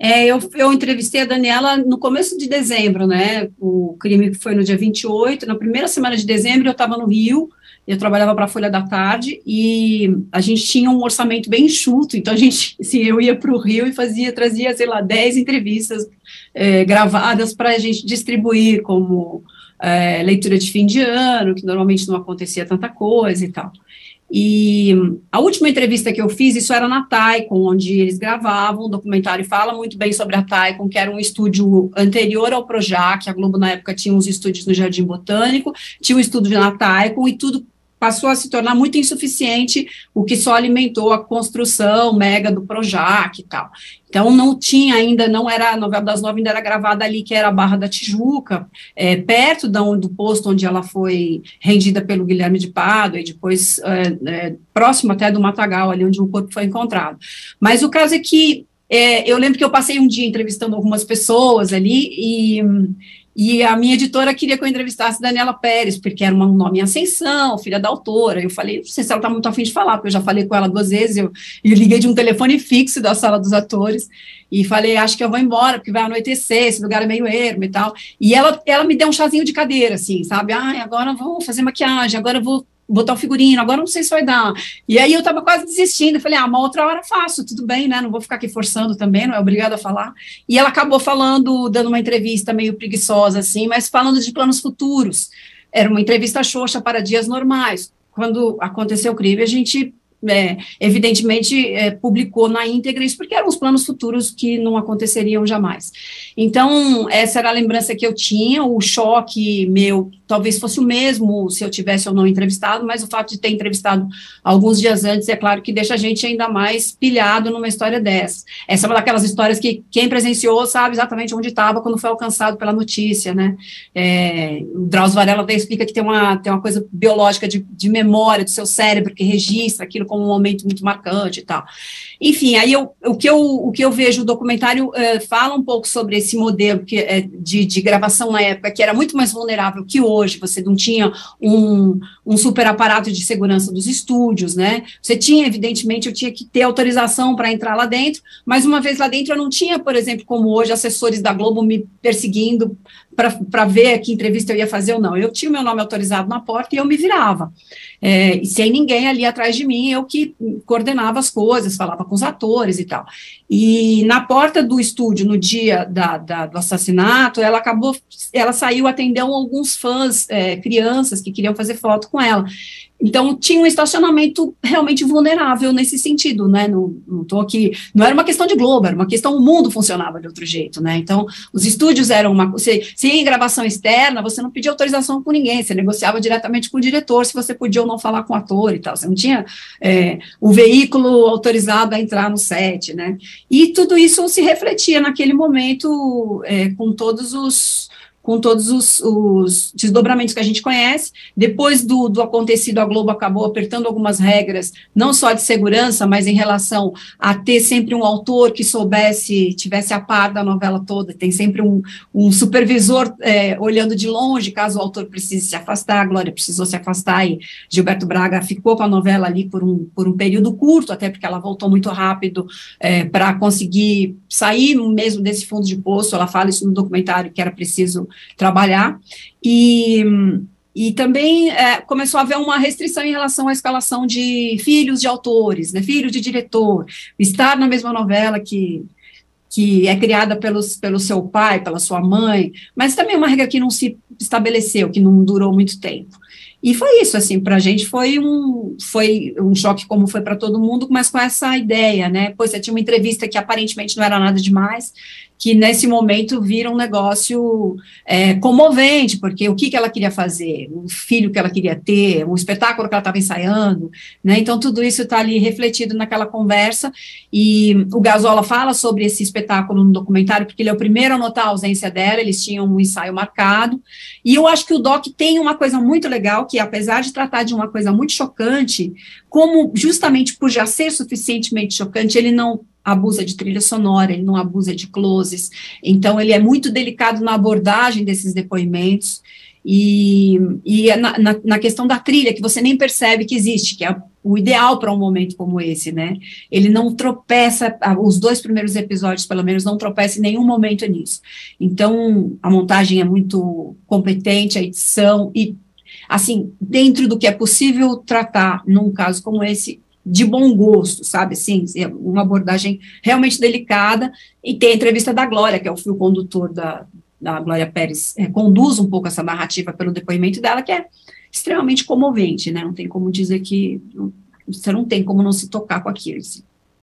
É, eu, eu entrevistei a Daniela no começo de dezembro, né? O crime foi no dia 28. Na primeira semana de dezembro, eu estava no Rio, eu trabalhava para a Folha da Tarde e a gente tinha um orçamento bem enxuto, então a gente, assim, eu ia para o Rio e fazia, trazia, sei lá, 10 entrevistas é, gravadas para a gente distribuir como é, leitura de fim de ano, que normalmente não acontecia tanta coisa e tal. E a última entrevista que eu fiz, isso era na Taikon, onde eles gravavam um documentário fala muito bem sobre a Taikon, que era um estúdio anterior ao Projac, a Globo na época tinha uns estúdios no Jardim Botânico, tinha um estúdio na Taikon e tudo passou a se tornar muito insuficiente, o que só alimentou a construção mega do Projac e tal. Então, não tinha ainda, não era, a novela das nove ainda era gravada ali, que era a Barra da Tijuca, é, perto da, do posto onde ela foi rendida pelo Guilherme de Pádua, e depois é, é, próximo até do Matagal, ali onde o corpo foi encontrado. Mas o caso é que é, eu lembro que eu passei um dia entrevistando algumas pessoas ali, e e a minha editora queria que eu entrevistasse Daniela Pérez, porque era um nome em ascensão, filha da autora. Eu falei, não sei se ela está muito afim de falar, porque eu já falei com ela duas vezes. Eu, eu liguei de um telefone fixo da sala dos atores e falei, acho que eu vou embora, porque vai anoitecer, esse lugar é meio ermo e tal. E ela, ela me deu um chazinho de cadeira, assim, sabe? Ai, agora vou fazer maquiagem, agora vou botar o figurino, agora não sei se vai dar. E aí eu estava quase desistindo, falei, ah, uma outra hora faço, tudo bem, né? Não vou ficar aqui forçando também, não é obrigada a falar. E ela acabou falando, dando uma entrevista meio preguiçosa, assim, mas falando de planos futuros. Era uma entrevista xoxa para dias normais. Quando aconteceu o crime, a gente é, evidentemente é, publicou na íntegra isso porque eram os planos futuros que não aconteceriam jamais. Então, essa era a lembrança que eu tinha, o choque meu talvez fosse o mesmo se eu tivesse ou não entrevistado, mas o fato de ter entrevistado alguns dias antes, é claro que deixa a gente ainda mais pilhado numa história dessa. Essa é uma daquelas histórias que quem presenciou sabe exatamente onde estava quando foi alcançado pela notícia, né? É, o Drauzio Varela até explica que tem uma, tem uma coisa biológica de, de memória do seu cérebro que registra aquilo como um momento muito marcante e tal. Enfim, aí eu, o, que eu, o que eu vejo, o documentário uh, fala um pouco sobre esse modelo que, uh, de, de gravação na época, que era muito mais vulnerável que hoje, você não tinha um, um super aparato de segurança dos estúdios, né? Você tinha, evidentemente, eu tinha que ter autorização para entrar lá dentro, mas uma vez lá dentro eu não tinha, por exemplo, como hoje, assessores da Globo me perseguindo para ver que entrevista eu ia fazer ou não. Eu tinha o meu nome autorizado na porta e eu me virava. É, e sem ninguém ali atrás de mim, que coordenava as coisas, falava com os atores e tal. E na porta do estúdio, no dia da, da do assassinato, ela acabou, ela saiu, atendeu alguns fãs, é, crianças que queriam fazer foto com ela. Então, tinha um estacionamento realmente vulnerável nesse sentido, né? Não, não aqui. Não era uma questão de Globo, era uma questão. O mundo funcionava de outro jeito, né? Então, os estúdios eram uma. Você, se em gravação externa, você não pedia autorização com ninguém, você negociava diretamente com o diretor se você podia ou não falar com o ator e tal. Você não tinha é, o veículo autorizado a entrar no set, né? E tudo isso se refletia naquele momento é, com todos os com todos os, os, desdobramentos que a gente conhece. Depois do, do acontecido, a Globo acabou apertando algumas regras, não só de segurança, mas em relação a ter sempre um autor que soubesse, tivesse a par da novela toda, tem sempre um, um supervisor é, olhando de longe, caso o autor precise se afastar, a Glória precisou se afastar e Gilberto Braga ficou com a novela ali por um, por um período curto, até porque ela voltou muito rápido é, para conseguir sair mesmo desse fundo de poço, ela fala isso no documentário, que era preciso trabalhar, e, e também é, começou a haver uma restrição em relação à escalação de filhos de autores, né, filhos de diretor, estar na mesma novela que que é criada pelos, pelo seu pai, pela sua mãe, mas também é uma regra que não se estabeleceu, que não durou muito tempo. E foi isso, assim, para a gente foi um, foi um choque como foi para todo mundo, mas com essa ideia, né? Pois você tinha uma entrevista que aparentemente não era nada demais, que nesse momento vira um negócio é, comovente, porque o que, que ela queria fazer, o filho que ela queria ter, o espetáculo que ela estava ensaiando, né? Então tudo isso está ali refletido naquela conversa, e o Gazola fala sobre esse espetáculo no documentário, porque ele é o primeiro a notar a ausência dela, eles tinham um ensaio marcado, e eu acho que o Doc tem uma coisa muito legal, que apesar de tratar de uma coisa muito chocante, como justamente por já ser suficientemente chocante, ele não abusa de trilha sonora, ele não abusa de closes, então ele é muito delicado na abordagem desses depoimentos, e, e é na, na, na, questão da trilha, que você nem percebe que existe, que é o ideal para um momento como esse, né? Ele não tropeça, os dois primeiros episódios, pelo menos, não tropeça em nenhum momento nisso. Então, a montagem é muito competente, a edição, e, assim, dentro do que é possível tratar num caso como esse, de bom gosto, sabe? Assim, é uma abordagem realmente delicada. E tem a entrevista da Glória, que é o fio condutor da, da Glória Pérez, é, conduz um pouco essa narrativa pelo depoimento dela, que é extremamente comovente, né? Não tem como dizer que você não tem como não se tocar com aquilo. Assim.